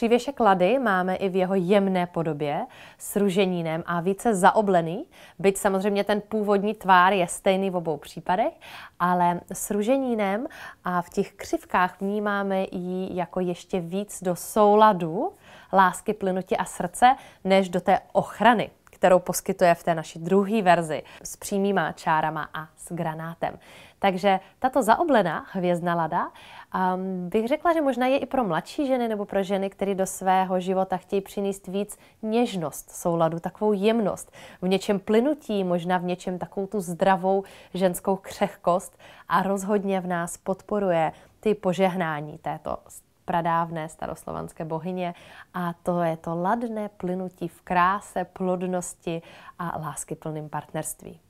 Přívěšek lady máme i v jeho jemné podobě s ruženínem a více zaoblený, byť samozřejmě ten původní tvár je stejný v obou případech, ale s ruženínem a v těch křivkách vnímáme ji jako ještě víc do souladu lásky, plynutí a srdce, než do té ochrany kterou poskytuje v té naší druhé verzi s přímýma čárama a s granátem. Takže tato zaoblená hvězdna lada um, bych řekla, že možná je i pro mladší ženy nebo pro ženy, které do svého života chtějí přinést víc něžnost souladu, takovou jemnost, v něčem plynutí, možná v něčem takovou tu zdravou ženskou křehkost a rozhodně v nás podporuje ty požehnání této pradávné staroslovanské bohyně a to je to ladné plynutí v kráse, plodnosti a lásky plným partnerství.